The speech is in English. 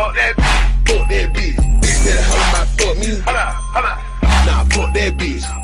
fuck that bitch. Fuck that bitch. Bitch better hoe my fuck me. Hold up, hold up. Nah, fuck that bitch.